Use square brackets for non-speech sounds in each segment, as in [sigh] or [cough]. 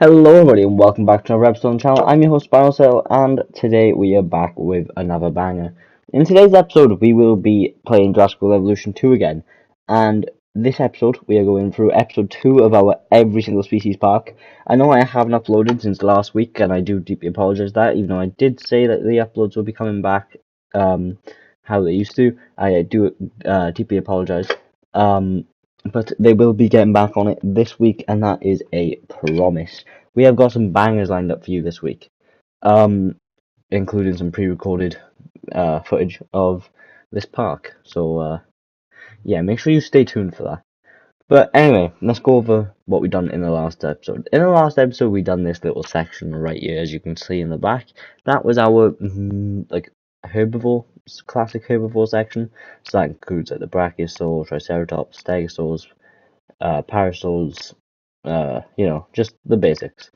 Hello everybody and welcome back to another episode on the channel. I'm your host Spino and today we are back with another banger. In today's episode we will be playing Jurassic World Evolution 2 again and this episode we are going through episode 2 of our every single species park. I know I haven't uploaded since last week and I do deeply apologise that even though I did say that the uploads will be coming back um, how they used to. I do uh, deeply apologise. Um, but they will be getting back on it this week, and that is a promise. We have got some bangers lined up for you this week, um, including some pre-recorded uh, footage of this park. So, uh, yeah, make sure you stay tuned for that. But anyway, let's go over what we done in the last episode. In the last episode, we done this little section right here, as you can see in the back. That was our mm, like herbivore classic herbivore section. So that includes like the brachiosaurs, triceratops, stegosaurs, uh, parasaurs, uh, you know, just the basics.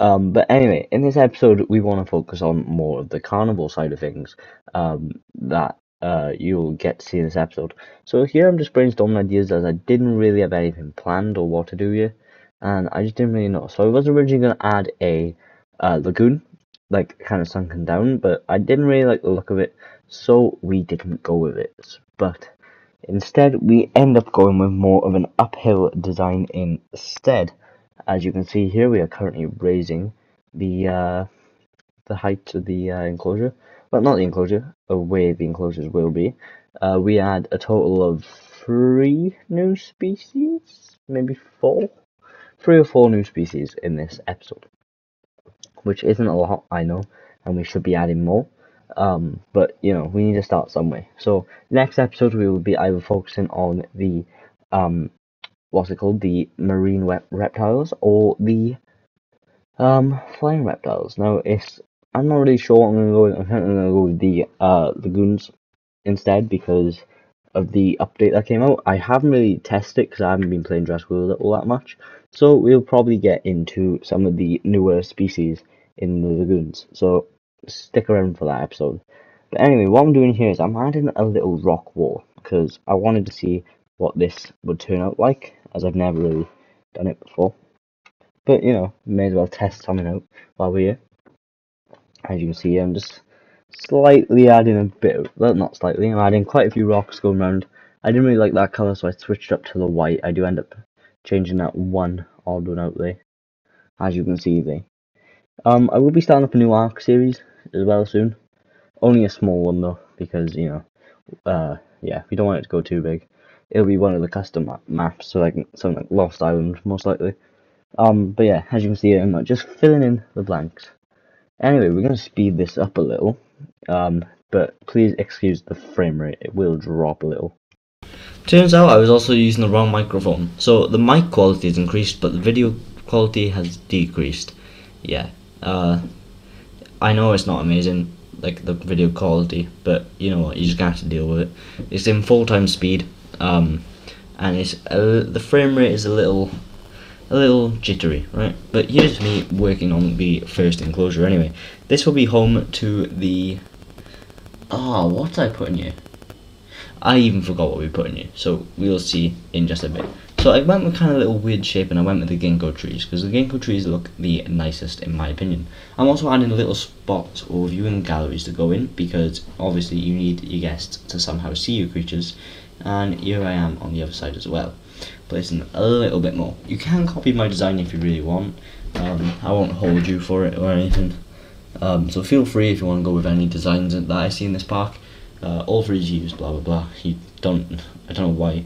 Um, but anyway, in this episode, we want to focus on more of the carnivore side of things um, that uh, you'll get to see in this episode. So here I'm just brainstorming ideas as I didn't really have anything planned or what to do here, and I just didn't really know. So I was originally going to add a uh, lagoon, like kind of sunken down, but I didn't really like the look of it, so we didn't go with it. But instead, we end up going with more of an uphill design instead. As you can see here, we are currently raising the uh, the height of the uh, enclosure. Well, not the enclosure, of where the enclosures will be. Uh, we add a total of three new species, maybe four, three or four new species in this episode, which isn't a lot, I know, and we should be adding more. Um, but you know, we need to start somewhere. So next episode we will be either focusing on the um, what's it called, the marine reptiles or the um flying reptiles. Now it's I'm not really sure I'm gonna go with. I'm gonna go with the uh lagoons instead because of the update that came out. I haven't really tested because I haven't been playing Jurassic World all that much. So we'll probably get into some of the newer species in the lagoons. So stick around for that episode. But anyway, what I'm doing here is I'm adding a little rock wall because I wanted to see what this would turn out like, as I've never really done it before. But you know, may as well test something out while we're here. As you can see, I'm just slightly adding a bit, of, well, not slightly, I'm adding quite a few rocks going around. I didn't really like that colour, so I switched up to the white. I do end up changing that one odd one out there, as you can see there. Um, I will be starting up a new ARK series as well soon. Only a small one though, because you know, uh, yeah, we don't want it to go too big. It'll be one of the custom maps, so like something like Lost Island, most likely. Um, but yeah, as you can see, I'm just filling in the blanks. Anyway, we're gonna speed this up a little. Um, but please excuse the frame rate; it will drop a little. Turns out I was also using the wrong microphone, so the mic quality has increased, but the video quality has decreased. Yeah, uh, I know it's not amazing, like the video quality, but you know what, you just have to deal with it. It's in full time speed, um, and it's the frame rate is a little, a little jittery, right? But here's me working on the first enclosure. Anyway, this will be home to the. Ah, oh, what did I put in here? I even forgot what we put in here, so we'll see in just a bit. So I went with kind of a little weird shape and I went with the ginkgo trees because the ginkgo trees look the nicest in my opinion. I'm also adding a little spot or viewing galleries to go in because obviously you need your guests to somehow see your creatures and here I am on the other side as well. Placing a little bit more. You can copy my design if you really want. Um, I won't hold you for it or anything. Um, so feel free if you want to go with any designs that I see in this park. Uh, all free to blah blah blah. You don't, I don't know why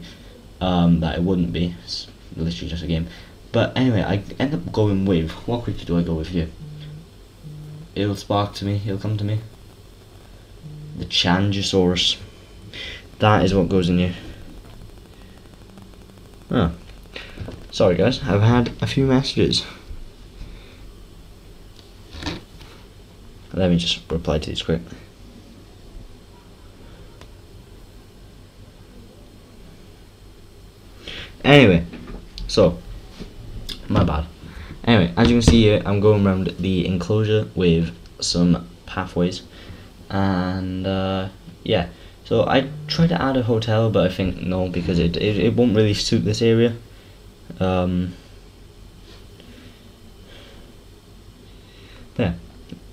um, that it wouldn't be. It's literally just a game. But anyway, I end up going with what creature do I go with here? It'll spark to me. It'll come to me. The Changosaurus. That is what goes in here. Oh. Sorry guys, I've had a few messages. Let me just reply to these quick. Anyway, so, my bad. Anyway, as you can see here, I'm going around the enclosure with some pathways. And, uh, yeah. So I tried to add a hotel, but I think no, because it, it, it won't really suit this area. Um, yeah.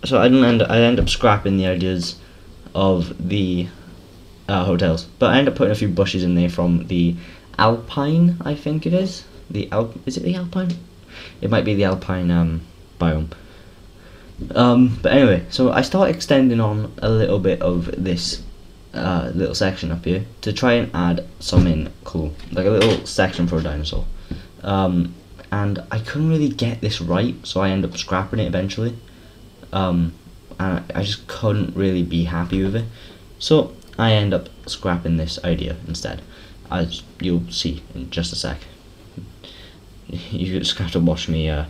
So I didn't end. I end up scrapping the ideas of the uh, hotels, but I end up putting a few bushes in there from the Alpine. I think it is the Alp. Is it the Alpine? It might be the Alpine um, biome. Um, but anyway, so I start extending on a little bit of this uh, little section up here to try and add something cool, like a little section for a dinosaur. Um, and I couldn't really get this right, so I end up scrapping it eventually. Um, and I just couldn't really be happy with it, so I end up scrapping this idea instead, as you'll see in just a sec. [laughs] You just have to watch me uh,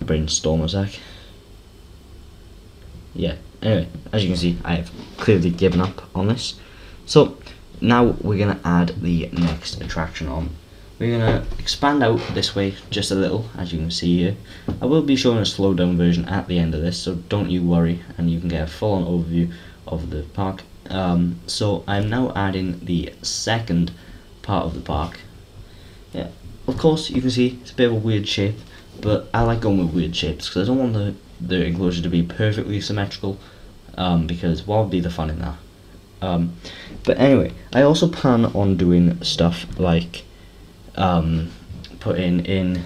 brainstorm a sec. Yeah, anyway, as you can see, I have clearly given up on this. So, now we're going to add the next attraction on. We're going to expand out this way just a little, as you can see here. I will be showing a slowed down version at the end of this, so don't you worry, and you can get a full on overview of the park. Um, so, I'm now adding the second part of the park. Yeah, of course, you can see it's a bit of a weird shape, but I like going with weird shapes because I don't want the, the enclosure to be perfectly symmetrical um, because what would be the fun in that? Um, but anyway, I also plan on doing stuff like um, putting in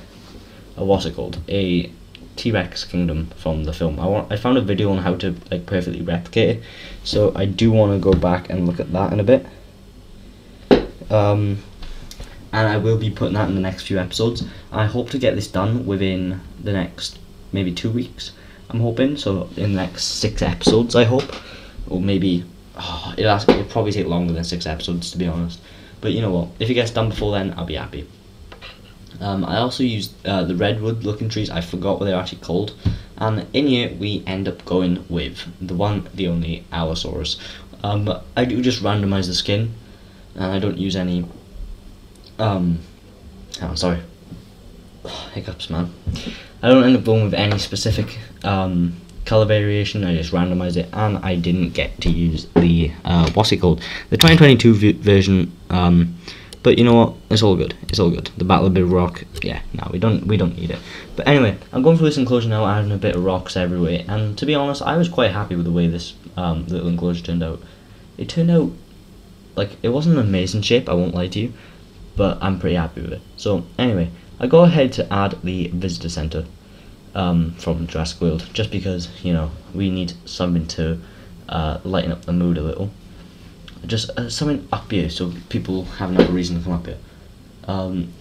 a what's it called a T-Rex kingdom from the film. I want I found a video on how to like perfectly replicate it, so I do want to go back and look at that in a bit. Um, and I will be putting that in the next few episodes. I hope to get this done within the next maybe two weeks. I'm hoping so in the next six episodes. I hope, or maybe oh, it'll, it'll probably take longer than six episodes to be honest. But you know what? If it gets done before then, I'll be happy. Um, I also used uh, the redwood looking trees. I forgot what they're actually called. And in here we end up going with the one, the only Allosaurus. Um, I do just randomize the skin, and I don't use any um, oh, sorry, [sighs] hiccups, man. I don't end up going with any specific um, color variation. I just randomize it, and I didn't get to use the uh, what's it called, the 2022 v- version. Um, but you know what? It's all good. It's all good. The Battle of Big Rock. Yeah, no, we don't we don't need it. But anyway, I'm going through this enclosure now, adding a bit of rocks everywhere. And to be honest, I was quite happy with the way this um, little enclosure turned out. It turned out like it wasn't an amazing shape. I won't lie to you but I'm pretty happy with it. So anyway, I go ahead to add the visitor center um, from Jurassic World, just because you know we need something to uh, lighten up the mood a little. Just uh, something up here, so people have another reason to come up here. Um,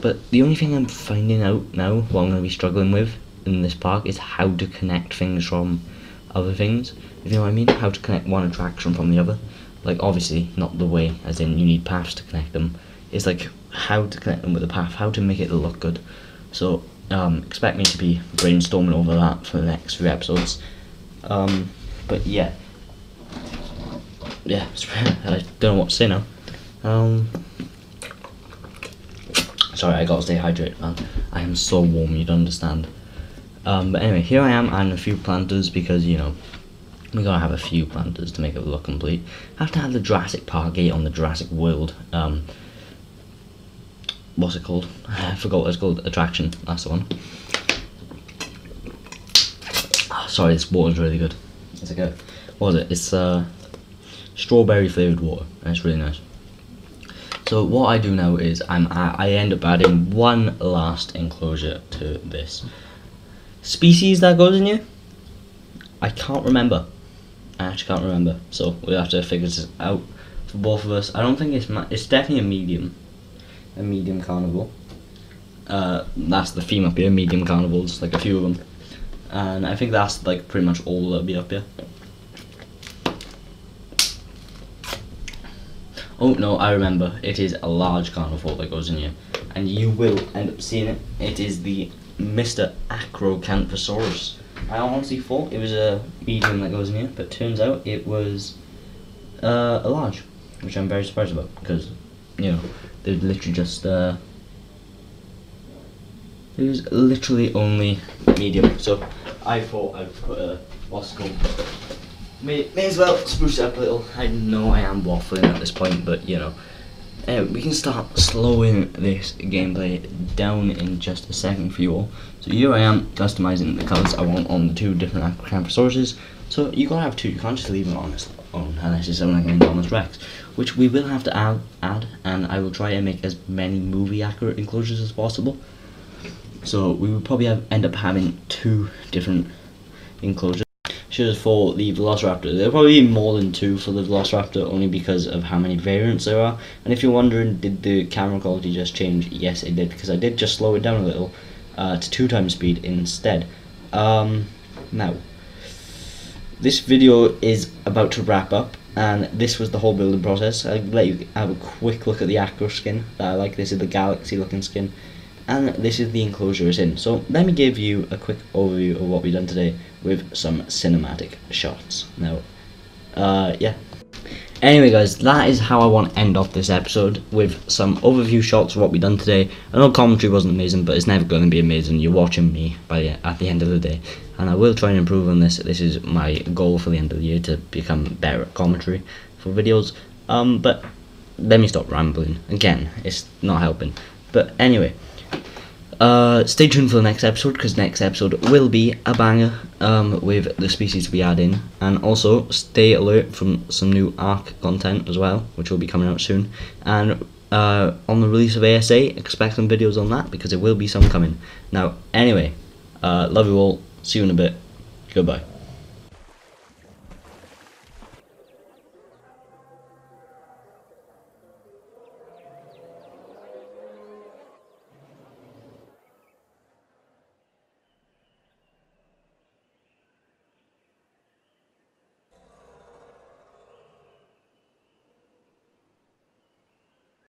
but the only thing I'm finding out now, what I'm going to be struggling with in this park, is how to connect things from other things. If you know what I mean, how to connect one attraction from the other. Like obviously not the way, as in you need paths to connect them It's like how to connect them with the path, how to make it look good. So um, expect me to be brainstorming over that for the next few episodes. Um, but yeah, yeah, I don't know what to say now. Um, sorry, I gotta stay hydrated, man. I am so warm, you don't understand. Um, but anyway, here I am and a few planters because you know we gotta have a few planters to make it look complete. I have to have the Jurassic Park gate on the Jurassic World. Um, what's it called? [laughs] I forgot what it's called. Attraction. That's the one. Oh, sorry, this water's really good. It's like a what was it? It's uh, strawberry flavored water, and it's really nice. So what I do now is I'm I end up adding one last enclosure to this species that goes in here. I can't remember. I actually can't remember. So we have to figure this out for both of us. I don't think it's it's definitely a medium a medium carnivore. Uh, that's the theme up here, medium carnivores, like a few of them. And I think that's like pretty much all that'll be up here. Oh no, I remember. It is a large carnivore that goes in here. And you will end up seeing it. It is the Mr. Acrocanthosaurus. I honestly thought it was a medium that goes in here, but turns out it was uh, a large, which I'm very surprised about because, you know, they literally just uh, it was literally only medium. So I thought I'd put a called. May, may as well spruce it up a little. I know I am waffling at this point, but you know, uh, we can start slowing this gameplay down in just a second for you all. So here I am customizing the colors I want on the two different camera sources. So you gotta have two. You can't just leave them on its own unless it's something like Indominus Rex, which we will have to add, add, and I will try and make as many movie accurate enclosures as possible. So we will probably have, end up having two different enclosures. Should for the Velociraptor. There'll probably be more than two for the Velociraptor only because of how many variants there are. And if you're wondering, did the camera quality just change? Yes, it did because I did just slow it down a little uh, to two times speed instead. Um, now, this video is about to wrap up and this was the whole building process. I'll let you have a quick look at the Acro skin that I like. This is the Galaxy looking skin and this is the enclosure it's in. So let me give you a quick overview of what we've done today with some cinematic shots. Now, uh, yeah. Anyway guys, that is how I want to end off this episode with some overview shots of what we've done today. I know commentary wasn't amazing, but it's never going to be amazing. You're watching me by at the end of the day, and I will try and improve on this. This is my goal for the end of the year to become better at commentary for videos. Um, but let me stop rambling. Again, it's not helping. But anyway, uh, stay tuned for the next episode because next episode will be a banger um, with the species we add in, and also stay alert from some new ARK content as well, which will be coming out soon. And uh, on the release of ASA, expect some videos on that because there will be some coming. Now, anyway, uh, love you all. See you in a bit. Goodbye.